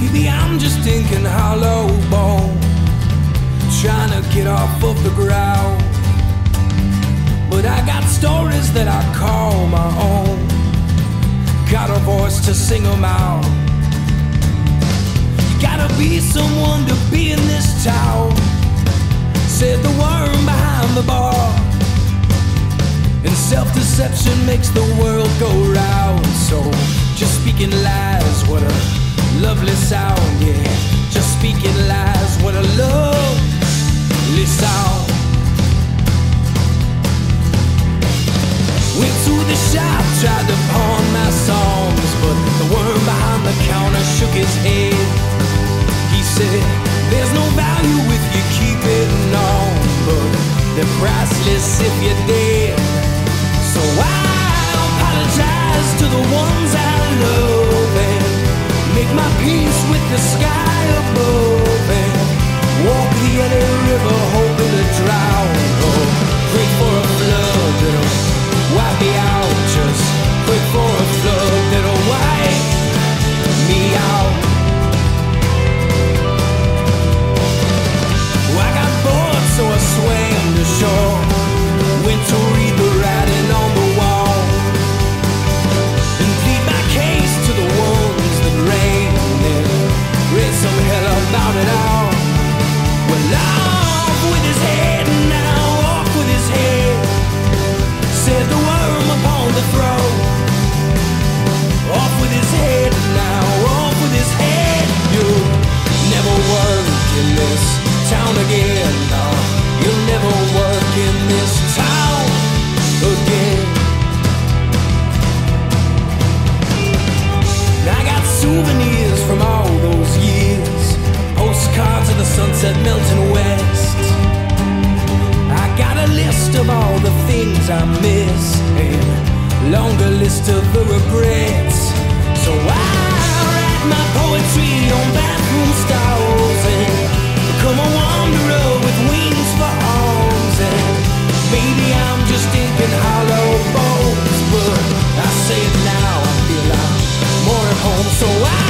Maybe I'm just thinking hollow bone, trying to get off of the ground. But I got stories that I call my own, got a voice to sing them out. You gotta be someone to be in this town, said the worm behind the bar. And self deception makes the world go round, so just speaking lies, what a this if. Of all the things I miss, and longer list of the regrets. So I write my poetry on bathroom stalls and become a wanderer with wings for arms. And maybe I'm just inking hollow bones, but I say it now, I feel I'm more at home. So I